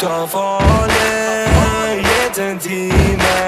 Don't fall in, yet and.